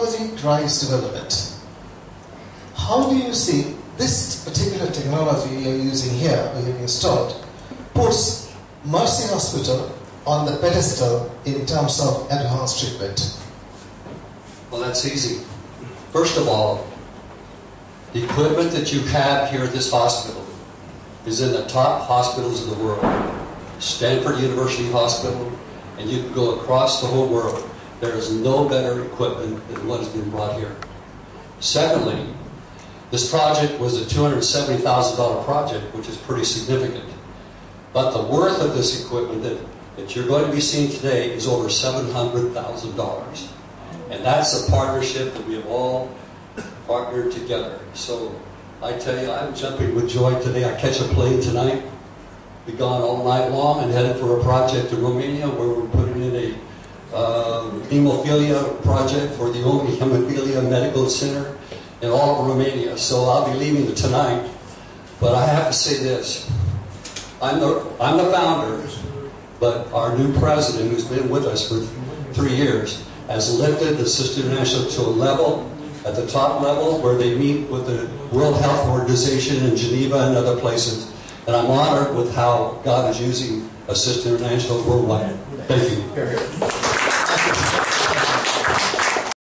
technology drives development. How do you see this particular technology you're using here, or you've installed, puts Mercy Hospital on the pedestal in terms of advanced treatment? Well, that's easy. First of all, the equipment that you have here at this hospital is in the top hospitals of the world. Stanford University Hospital, and you can go across the whole world. There is no better equipment than what has been brought here. Secondly, this project was a $270,000 project, which is pretty significant. But the worth of this equipment that, that you're going to be seeing today is over $700,000. And that's a partnership that we have all partnered together. So I tell you, I'm jumping with joy today. I catch a plane tonight, be gone all night long, and headed for a project in Romania where we're putting in a uh, hemophilia project for the only hemophilia medical center in all of Romania. So I'll be leaving tonight. But I have to say this. I'm the, I'm the founder, but our new president, who's been with us for three years, has lifted the Assist International to a level, at the top level, where they meet with the World Health Organization in Geneva and other places. And I'm honored with how God is using Assist International worldwide. Thank you.